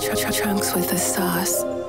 Trunks with the sauce.